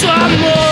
someone